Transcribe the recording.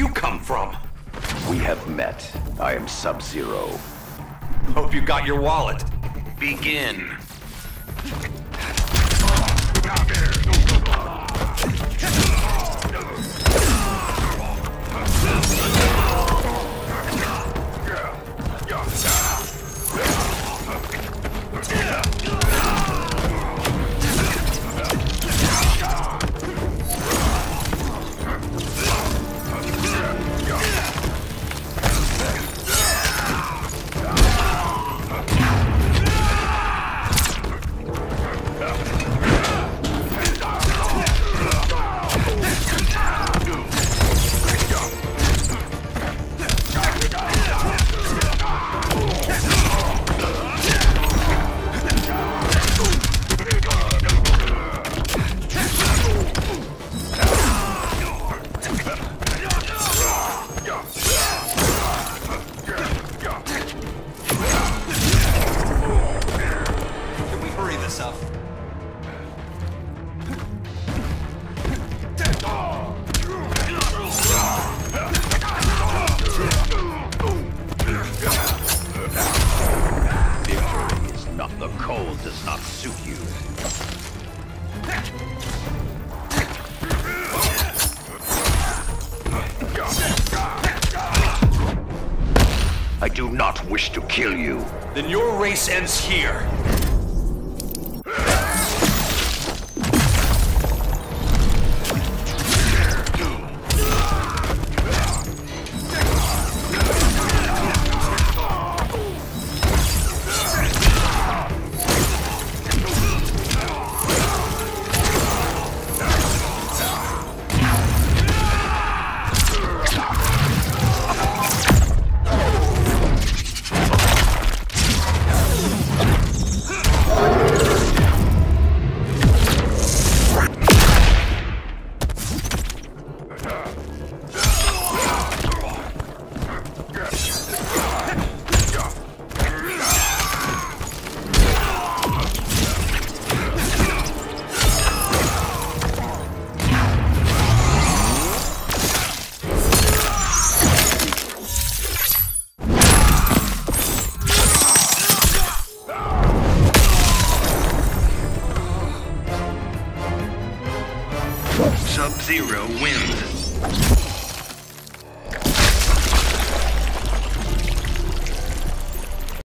you come from? We have met. I am Sub-Zero. Hope you got your wallet. Begin. Can does not suit you. I do not wish to kill you. Then your race ends here. Sub-Zero wins.